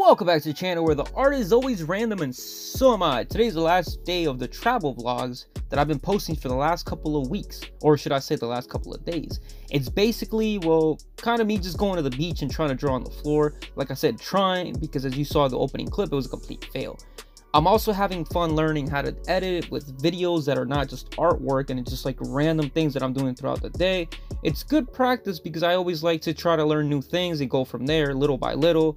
Welcome back to the channel where the art is always random and so am I. Today's the last day of the travel vlogs that I've been posting for the last couple of weeks, or should I say the last couple of days. It's basically, well, kind of me just going to the beach and trying to draw on the floor. Like I said, trying, because as you saw the opening clip, it was a complete fail. I'm also having fun learning how to edit with videos that are not just artwork and it's just like random things that I'm doing throughout the day. It's good practice because I always like to try to learn new things and go from there little by little.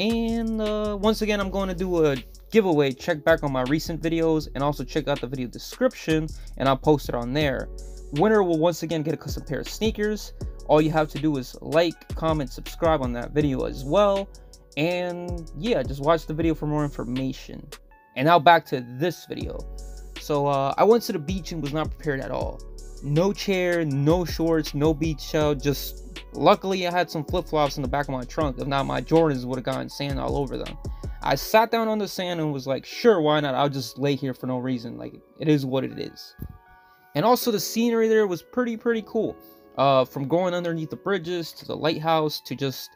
And uh, once again, I'm going to do a giveaway. Check back on my recent videos and also check out the video description and I'll post it on there. Winner will once again get a custom pair of sneakers. All you have to do is like, comment, subscribe on that video as well. And yeah, just watch the video for more information. And now back to this video. So uh, I went to the beach and was not prepared at all. No chair, no shorts, no beach shell. Just luckily I had some flip flops in the back of my trunk. If not, my Jordans would have gotten sand all over them. I sat down on the sand and was like, sure, why not? I'll just lay here for no reason. Like it is what it is. And also the scenery there was pretty pretty cool. Uh, from going underneath the bridges to the lighthouse to just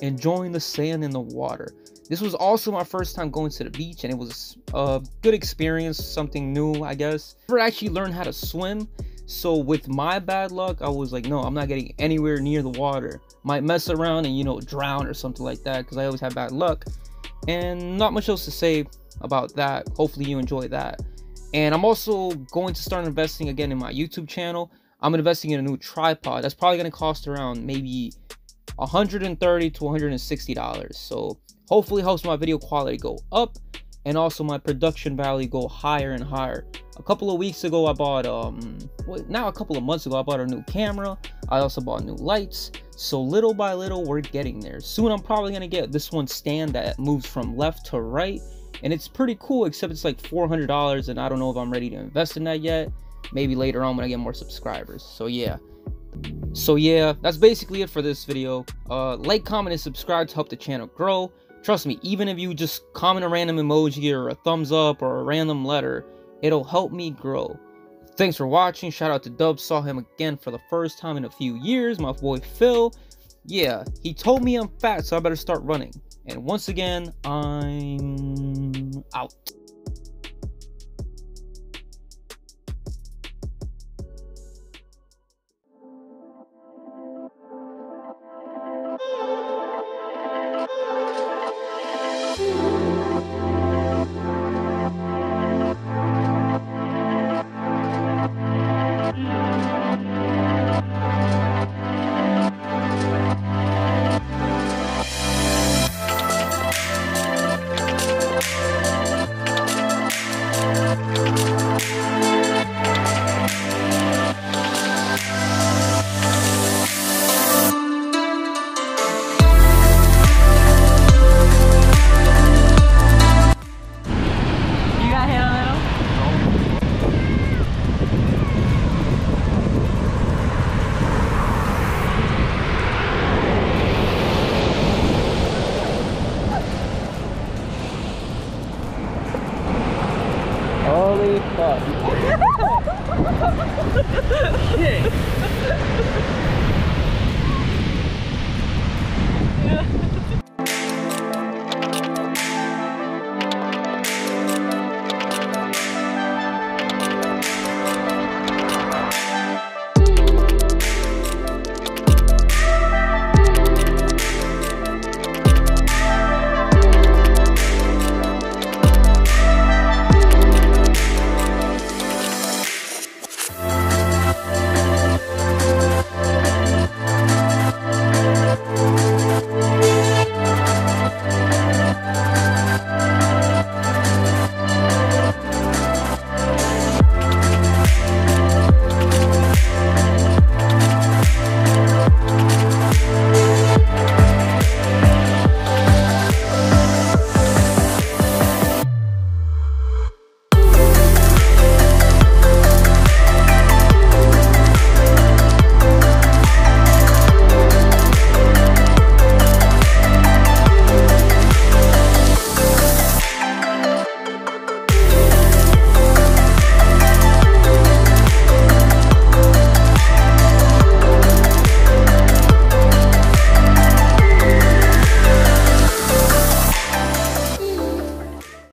enjoying the sand and the water. This was also my first time going to the beach, and it was a good experience, something new, I guess. Never actually learned how to swim, so with my bad luck, I was like, no, I'm not getting anywhere near the water. Might mess around and, you know, drown or something like that, because I always have bad luck. And not much else to say about that. Hopefully you enjoy that. And I'm also going to start investing again in my YouTube channel. I'm investing in a new tripod. That's probably going to cost around maybe 130 to 160 dollars so hopefully helps my video quality go up and also my production value go higher and higher. A couple of weeks ago i bought um well, now a couple of months ago i bought a new camera. I also bought new lights. So little by little we're getting there. Soon i'm probably gonna get this one stand that moves from left to right. And it's pretty cool except it's like $400 and i don't know if i'm ready to invest in that yet. Maybe later on when i get more subscribers. So yeah. So yeah that's basically it for this video. Uh like comment and subscribe to help the channel grow trust me even if you just comment a random emoji or a thumbs up or a random letter it'll help me grow. Thanks for watching. Shout out to dub. Saw him again for the first time in a few years my boy phil. Yeah he told me i'm fat so i better start running. And once again i'm out You holy fuck Shit.